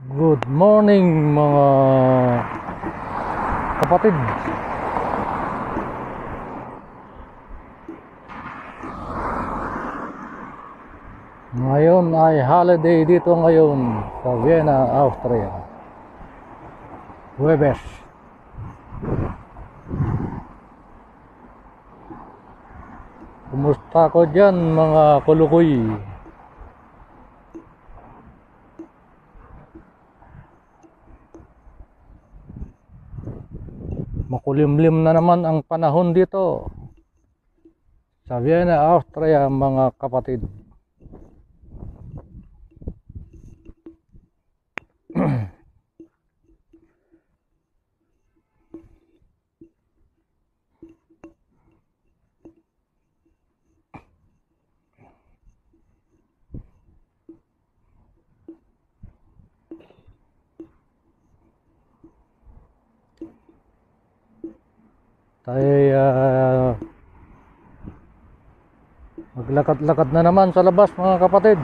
Good morning mga kapatid. Ngayon ay holiday dito ngayon sa Vienna, Austria. Huwebes. Kumusta ko dyan mga kulukoy? Makulimlim na naman ang panahon dito. Sa Vienna, Austria mga kapatid. Tayo maglakad-lakad na naman sa labas mga kapatid.